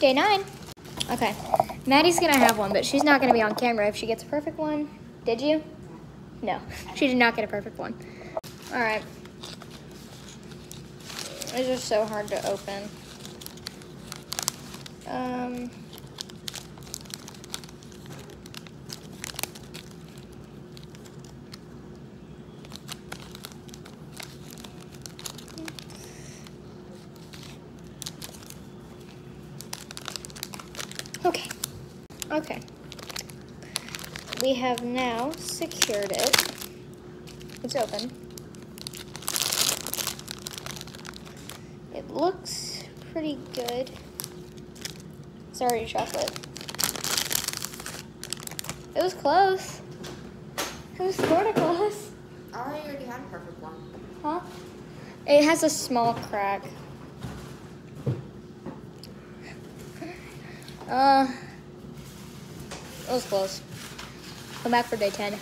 Day nine. Okay. Maddie's gonna have one, but she's not gonna be on camera if she gets a perfect one. Did you? No, she did not get a perfect one. All right. It's just so hard to open. Um. Okay. Okay. We have now secured it. It's open. It looks pretty good. It's already chocolate. It was close. It was sort of close. I already had a perfect one. Huh? It has a small crack. Uh, it was close. Come back for day 10.